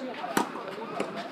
Thank you.